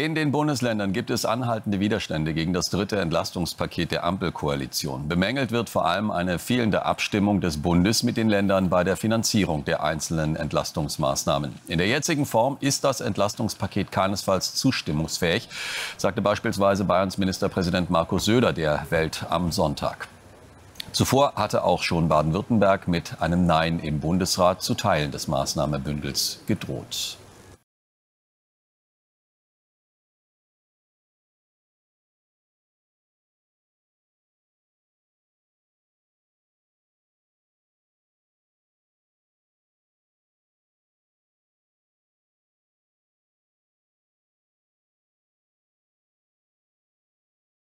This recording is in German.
In den Bundesländern gibt es anhaltende Widerstände gegen das dritte Entlastungspaket der Ampelkoalition. Bemängelt wird vor allem eine fehlende Abstimmung des Bundes mit den Ländern bei der Finanzierung der einzelnen Entlastungsmaßnahmen. In der jetzigen Form ist das Entlastungspaket keinesfalls zustimmungsfähig, sagte beispielsweise Bayerns Ministerpräsident Markus Söder der Welt am Sonntag. Zuvor hatte auch schon Baden-Württemberg mit einem Nein im Bundesrat zu Teilen des Maßnahmenbündels gedroht.